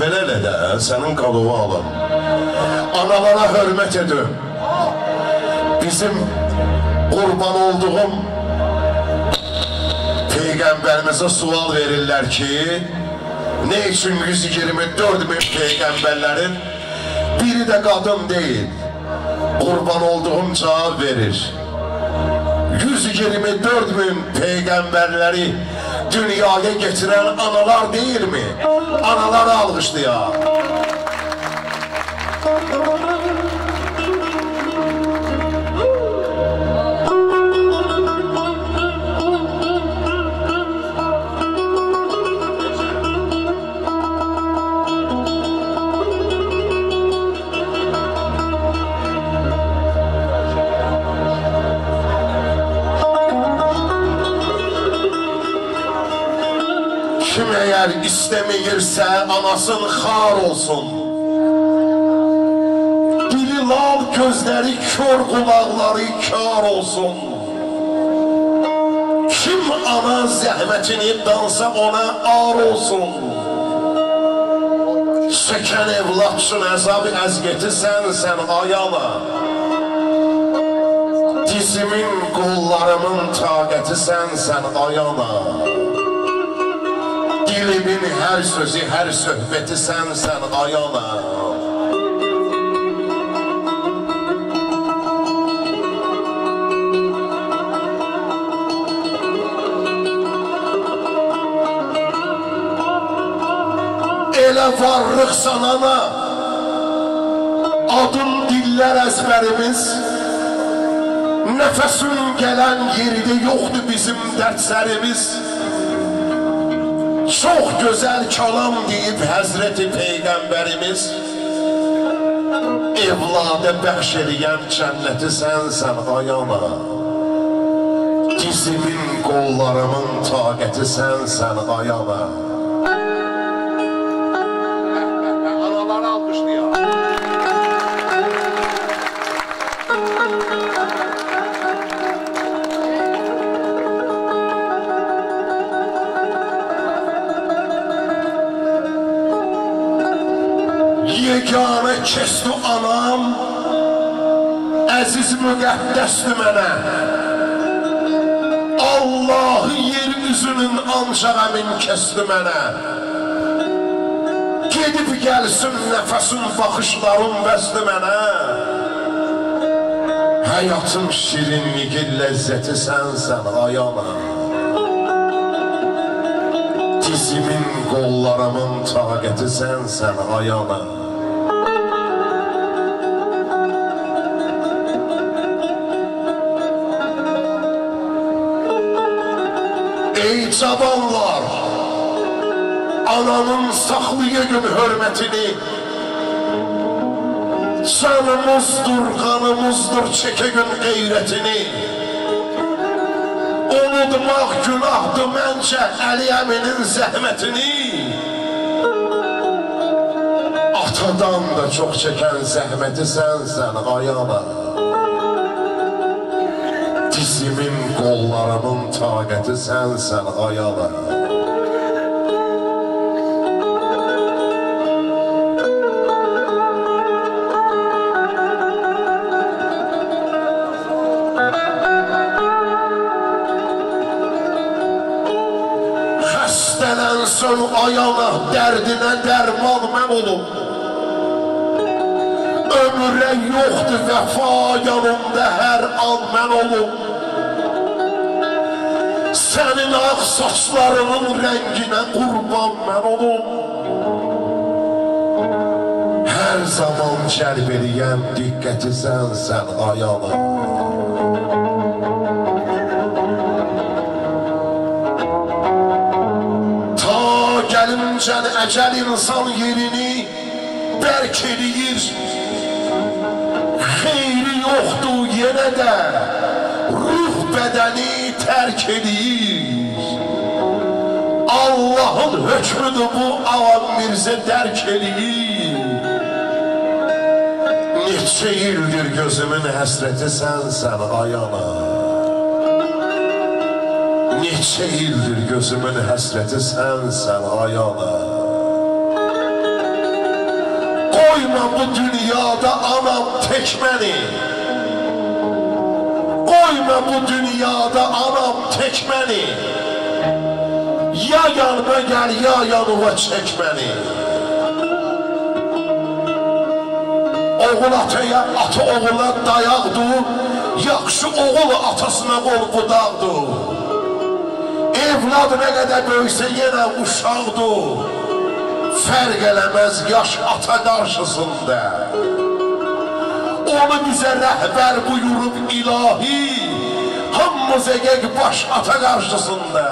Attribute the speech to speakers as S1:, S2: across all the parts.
S1: belə elə də, sənin qalığı alım. Analara hörmət edin. Bizim qurban olduğum Peyğəmbərimizə sual verirlər ki, ne üçün 124 bin peyğəmbərlərin biri də qadın deyil, qurban olduğum cavab verir. 124 bin peyğəmbərləri dünyaya getiren analar değil mi? Anaları alkışlayar. Kim eğer istemeyirse anasın xar olsun. Dili lal gözleri kör kulakları kar olsun. Kim ana zəhmətini dansa ona ar olsun. Çəkən evlat üçün əzab əzgəti sənsən ayala. Dizimin qollarımın taqəti sənsən ayala. Dilimin her sözü, her söhbəti sənsən ayala. Elə varlıq sanana, adın diller əzbərimiz, Nəfəsin gələn yerdə yoxdur bizim dərslərimiz. Çok güzel kalam deyip Hazreti Peygamberimiz Evladı bəxş eləyən cənnəti sənsən ayana Dizimin qollarımın taqəti sənsən ayana Yeganə kəsdi anam. Əziz müqəddəsdir mənə Allahı yer üzünün ancaq əmin kəsdi mənə Gedib gəlsin nəfəsin baxışların bəsdi mənə Həyatın şirinliyi ləzzəti sənsən ayana Dizimin qollarımın taqəti sənsən ayana Ey cavanlar! Ananın saxlayın hörmətini Canımızdır, qanımızdır çəkəgün qeyrətini Unutmaq günahdır məncə Əli əminin zəhmətini. Atadan da çox çəkən zəhməti sənsən ayana Dizimin qollarımın taqəti sənsən ayala Xəstələnsən ayala dərdinə dərman mən olum. Ömrə yoxdur vəfa yanımda hər an mən olum Sənin ağ saçlarının rənginə qurban mən olum. Hər zaman cəlb eləyən diqqəti sənsən ayala Ta gəlincən əcəl insan yerini bərk eləyir Xeyri yoxdur yenə də ruh bədəni tərk edir Allahın hökmüdür bu avam mirzə dərk edir Neçə ildir gözümün həsrəti sənsən ayana. Neçə ildir gözümün həsrəti sənsən ayana. Qoyma bu dünyada anam tək məni Qoyma bu dünyada anam tək məni Ya yanıma gəl, ya yanıma çək məni Oğul ataya, ata oğula dayaqdır Yaxşı oğul atasına qol budaqdır Evlad nə qədər böyüksə yenə uşaqdır Fərq eləməz yaş ata qarşısında Onu bizə rəhbər buyurub ilahi Hamımız əgək baş ata qarşısında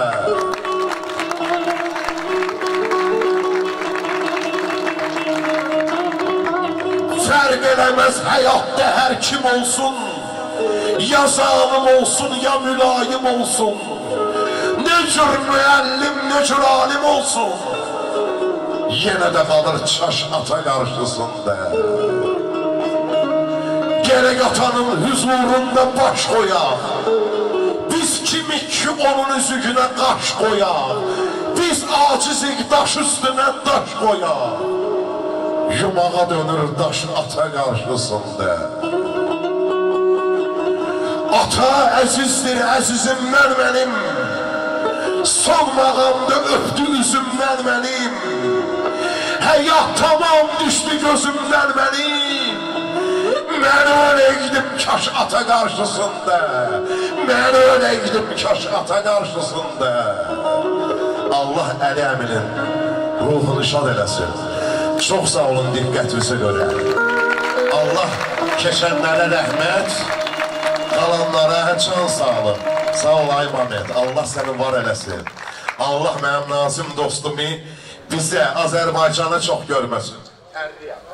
S1: Fərq eləməz həyatda hər kim olsun. Ya zalim olsun, ya mülayim olsun. Ne cür müəllim, ne cür alim olsun. Yenə də qalır çaş ata qarşısında Gərək atanın huzurunda baş qoyaq Biz kimik ki onun üzüyünə qaş qoyaq Biz acizik daş üstünə daş qoyaq Yumağa dönür daş ata qarşısında Ata əzizdir əzizimdən mənim. Son mağamda öpdü üzümdən mənim. Həyat tamam düşdü gözümdən mənim Mən öləydim kaş ata qarşısında Mən öləydim kaş ata qarşısında Allah Əli Əminin ruhunu şad eləsin. Çox sağ olun diqqətinizə görə. Allah keçənlərə rəhmət Qalanlara can sağlıq. Sağ ol ay Mamet Allah səni var eləsin. Allah mənim nazim dostumu bizə Azərbaycana çox görməsin.
S2: Terbiye.